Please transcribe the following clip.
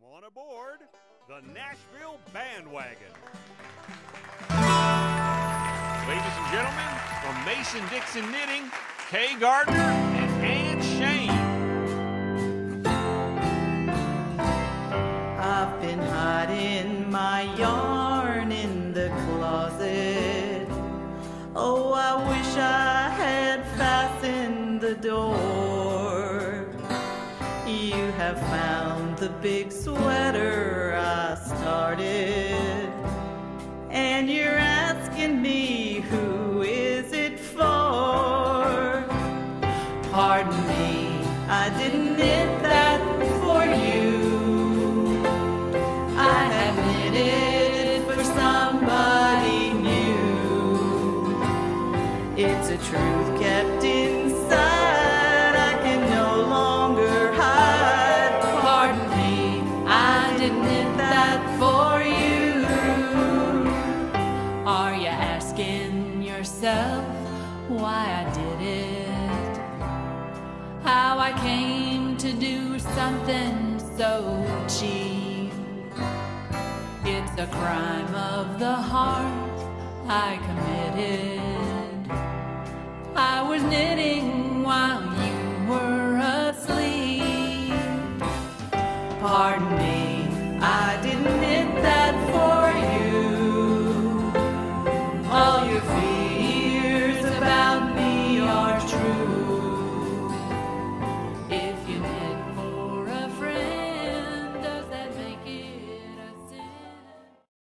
Come on aboard the Nashville Bandwagon. Ladies and gentlemen, from Mason Dixon Knitting, Kay Gardiner and Ann Shayne. I've been hiding my yarn in the closet. Oh, I wish I had fastened the door. Have found the big sweater I started. And you're asking me who is it for? Pardon me, I didn't knit that for you. I have knitted it for somebody new. It's a truth knit that for you. Are you asking yourself why I did it? How I came to do something so cheap? It's a crime of the heart I committed. I was knitting while you were asleep. Pardon me,